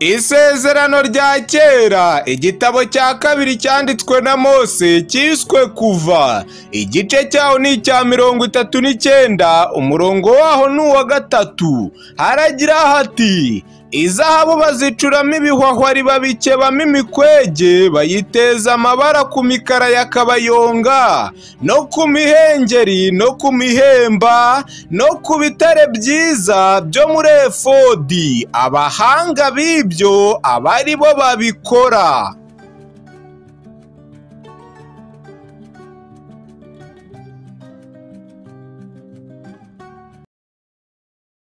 Isezerano rya kera igitabo cya kabiri cyanditswe na Mose cyiswe kuva. Igice cyaho ni icya mirongo itatu n'icyenda umurongo waho ni uwa gatatu. Haragira hati izahabu bazicuramo ibihwahwari babikebamo imikwege bayiteza amabara ku mikara ya kabayonga no ku mihengeri no ku mihemba no ku bitare byiza byo muri efodi. Abahanga b'ibyo aba ari bo babikora.